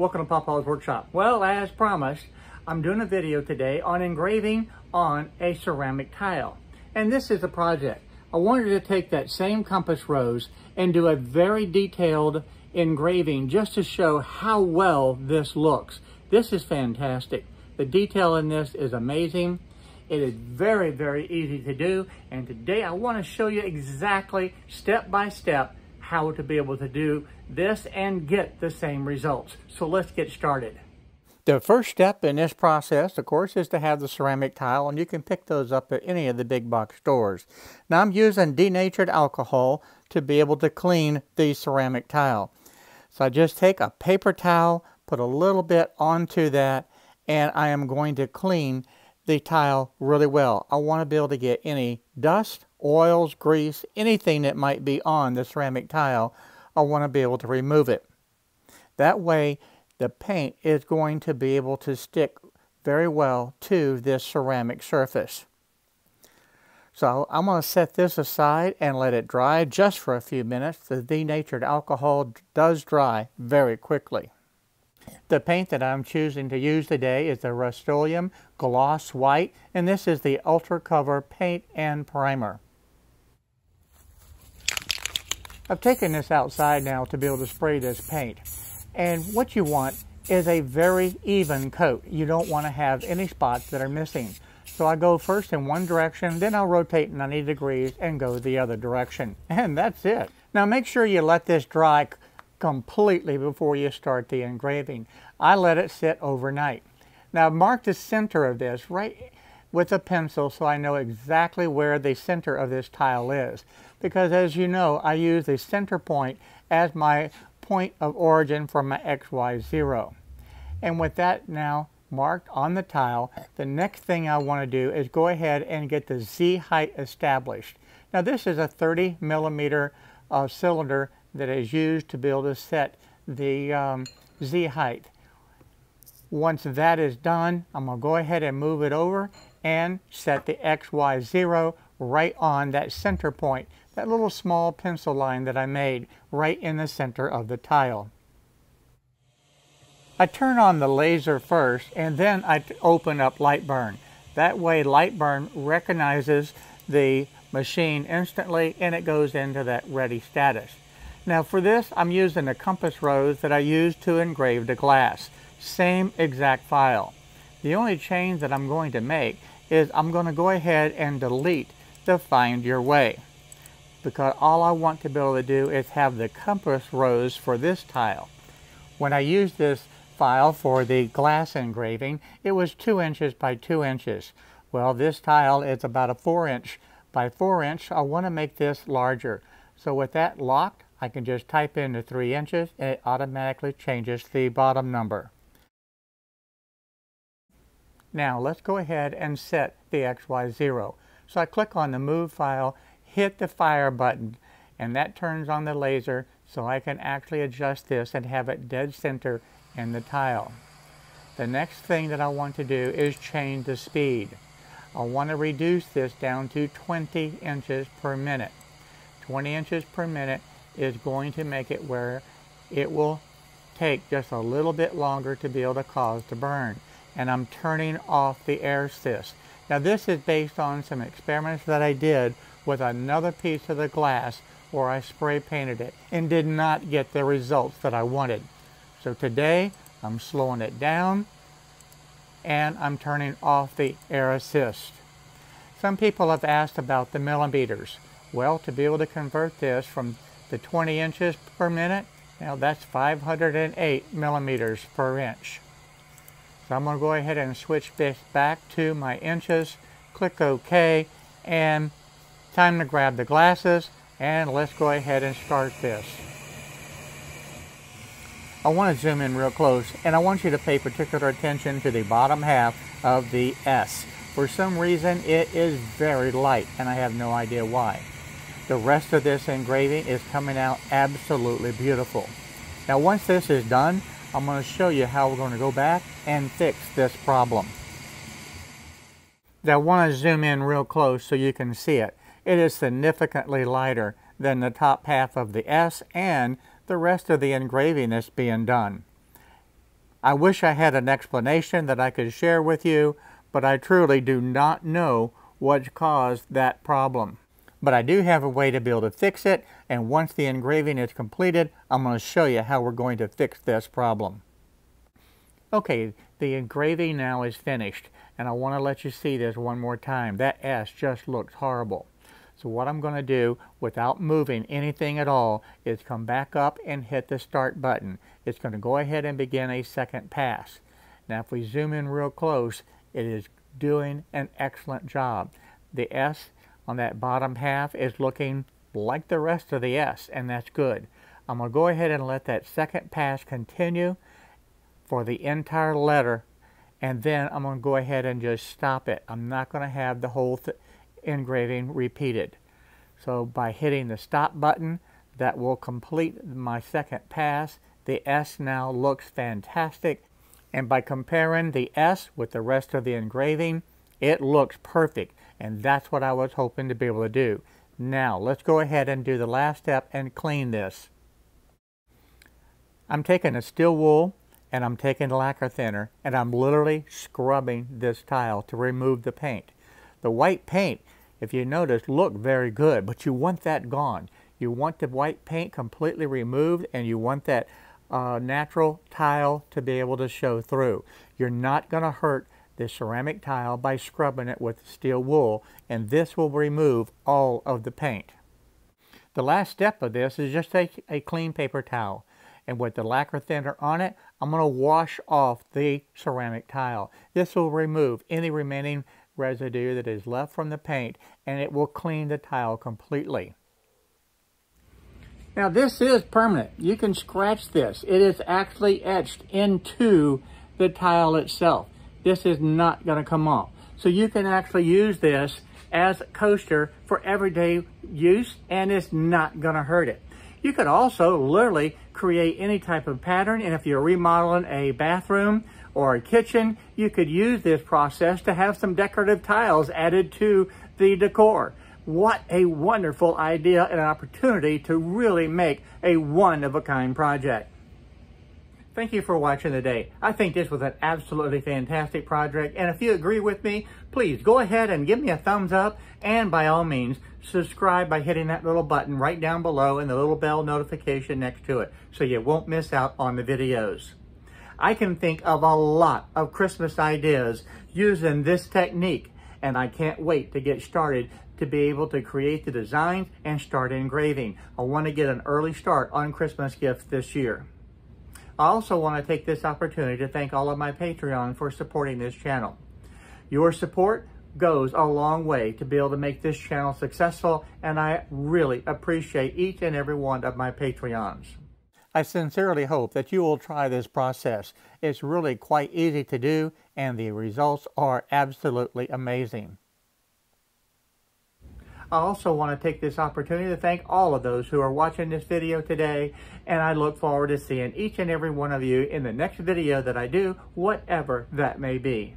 Welcome to Paw Paw's Workshop. Well, as promised, I'm doing a video today on engraving on a ceramic tile. And this is a project. I wanted to take that same compass rose and do a very detailed engraving just to show how well this looks. This is fantastic. The detail in this is amazing. It is very, very easy to do. And today I want to show you exactly step by step how to be able to do this and get the same results. So let's get started. The first step in this process, of course, is to have the ceramic tile, and you can pick those up at any of the big box stores. Now I'm using denatured alcohol to be able to clean the ceramic tile. So I just take a paper towel, put a little bit onto that, and I am going to clean the tile really well. I want to be able to get any dust, oils, grease, anything that might be on the ceramic tile, I want to be able to remove it. That way, the paint is going to be able to stick very well to this ceramic surface. So I'm going to set this aside and let it dry just for a few minutes. The denatured alcohol does dry very quickly. The paint that I'm choosing to use today is the Rust-Oleum Gloss White, and this is the Ultra Cover Paint and Primer. I've taken this outside now to be able to spray this paint. And what you want is a very even coat. You don't want to have any spots that are missing. So I go first in one direction, then I'll rotate 90 degrees and go the other direction. And that's it. Now make sure you let this dry completely before you start the engraving. I let it sit overnight. Now mark the center of this right with a pencil so I know exactly where the center of this tile is. Because as you know, I use the center point as my point of origin for my XY0. And with that now marked on the tile, the next thing I want to do is go ahead and get the Z height established. Now this is a 30 millimeter uh, cylinder that is used to be able to set the um, Z height. Once that is done, I'm going to go ahead and move it over and set the XY0 right on that center point, that little small pencil line that I made right in the center of the tile. I turn on the laser first and then I open up Lightburn. That way Lightburn recognizes the machine instantly and it goes into that ready status. Now for this I'm using a compass rose that I used to engrave the glass. Same exact file. The only change that I'm going to make is I'm going to go ahead and delete the find your way because all I want to be able to do is have the compass rose for this tile. When I used this file for the glass engraving, it was 2 inches by 2 inches. Well, this tile is about a 4 inch by 4 inch. I want to make this larger. So with that locked, I can just type in the 3 inches and it automatically changes the bottom number. Now let's go ahead and set the XY0. So I click on the move file, hit the fire button, and that turns on the laser so I can actually adjust this and have it dead center in the tile. The next thing that I want to do is change the speed. I want to reduce this down to 20 inches per minute. 20 inches per minute is going to make it where it will take just a little bit longer to be able to cause the burn. And I'm turning off the air assist. Now this is based on some experiments that I did with another piece of the glass where I spray painted it and did not get the results that I wanted. So today I'm slowing it down and I'm turning off the air assist. Some people have asked about the millimeters. Well, to be able to convert this from the 20 inches per minute, now that's 508 millimeters per inch. So I'm going to go ahead and switch this back to my inches, click OK, and time to grab the glasses, and let's go ahead and start this. I want to zoom in real close, and I want you to pay particular attention to the bottom half of the S. For some reason, it is very light, and I have no idea why. The rest of this engraving is coming out absolutely beautiful. Now once this is done, I'm going to show you how we're going to go back and fix this problem. Now I want to zoom in real close so you can see it. It is significantly lighter than the top half of the S and the rest of the engraving that's being done. I wish I had an explanation that I could share with you, but I truly do not know what caused that problem. But I do have a way to be able to fix it, and once the engraving is completed, I'm going to show you how we're going to fix this problem. Okay, the engraving now is finished, and I want to let you see this one more time. That S just looks horrible. So what I'm going to do, without moving anything at all, is come back up and hit the start button. It's going to go ahead and begin a second pass. Now if we zoom in real close, it is doing an excellent job. The S on that bottom half is looking like the rest of the S, and that's good. I'm going to go ahead and let that second pass continue for the entire letter, and then I'm going to go ahead and just stop it. I'm not going to have the whole engraving repeated. So by hitting the stop button, that will complete my second pass. The S now looks fantastic. And by comparing the S with the rest of the engraving, it looks perfect. And that's what I was hoping to be able to do. Now, let's go ahead and do the last step and clean this. I'm taking a steel wool and I'm taking lacquer thinner and I'm literally scrubbing this tile to remove the paint. The white paint, if you notice, looked very good, but you want that gone. You want the white paint completely removed and you want that uh, natural tile to be able to show through. You're not going to hurt the ceramic tile by scrubbing it with steel wool and this will remove all of the paint. The last step of this is just take a clean paper towel and with the lacquer thinner on it, I'm going to wash off the ceramic tile. This will remove any remaining residue that is left from the paint and it will clean the tile completely. Now this is permanent. You can scratch this. It is actually etched into the tile itself. This is not going to come off. So you can actually use this as a coaster for everyday use and it's not going to hurt it. You could also literally create any type of pattern and if you're remodeling a bathroom or a kitchen, you could use this process to have some decorative tiles added to the decor. What a wonderful idea and an opportunity to really make a one-of-a-kind project. Thank you for watching today. I think this was an absolutely fantastic project, and if you agree with me, please go ahead and give me a thumbs up, and by all means, subscribe by hitting that little button right down below and the little bell notification next to it, so you won't miss out on the videos. I can think of a lot of Christmas ideas using this technique, and I can't wait to get started to be able to create the designs and start engraving. I want to get an early start on Christmas gifts this year. I also want to take this opportunity to thank all of my Patreon for supporting this channel. Your support goes a long way to be able to make this channel successful, and I really appreciate each and every one of my Patreons. I sincerely hope that you will try this process. It's really quite easy to do and the results are absolutely amazing. I also want to take this opportunity to thank all of those who are watching this video today and I look forward to seeing each and every one of you in the next video that I do, whatever that may be.